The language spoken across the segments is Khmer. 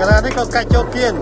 កាលនេះក៏កាច់ចូលគៀន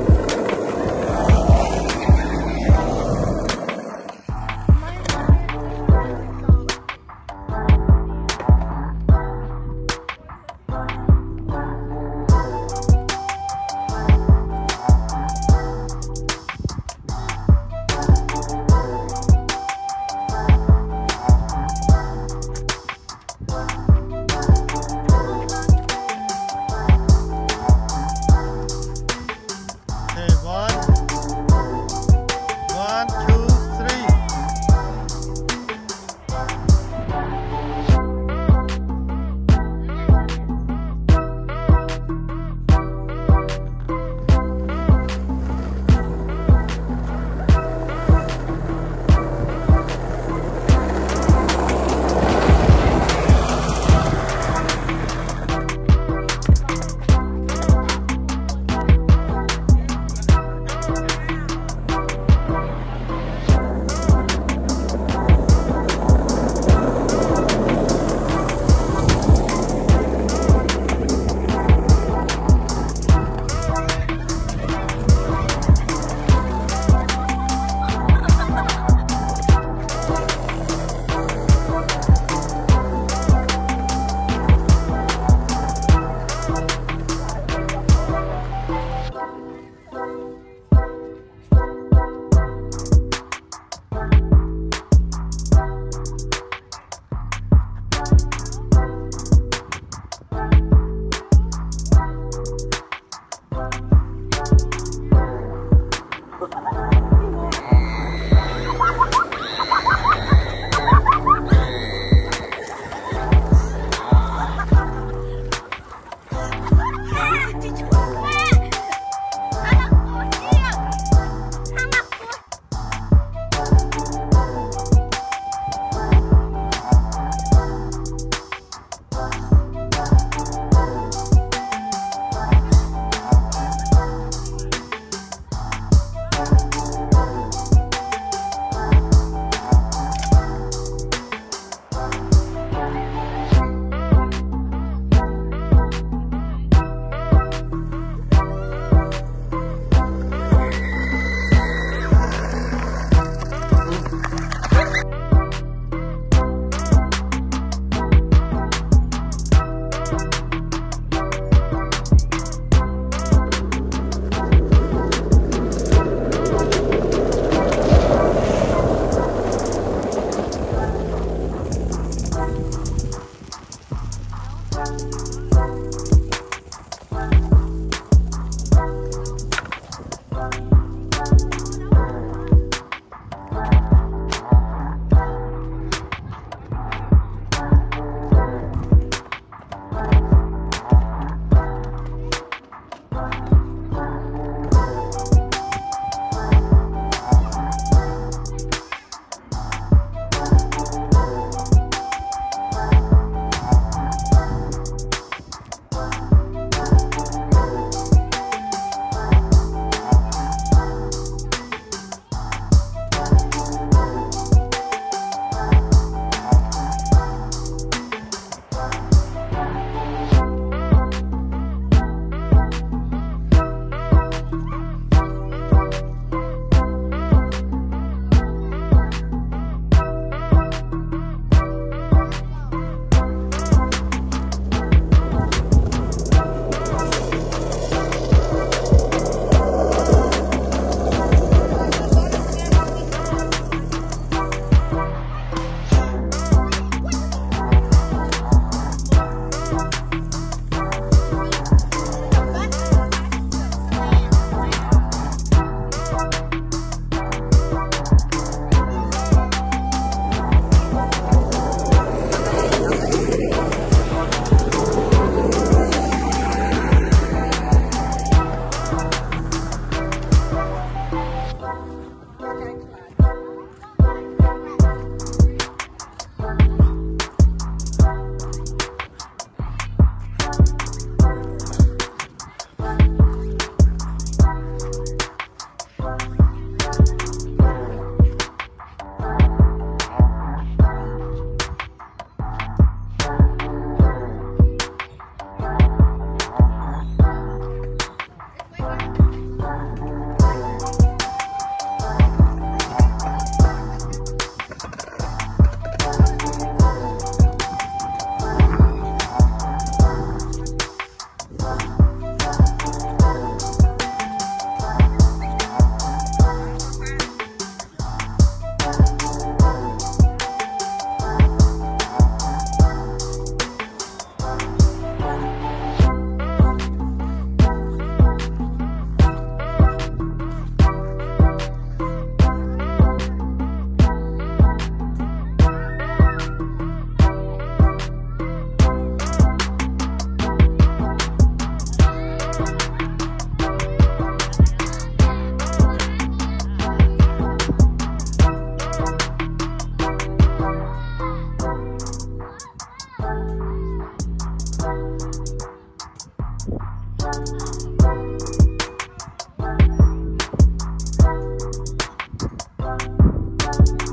Bye.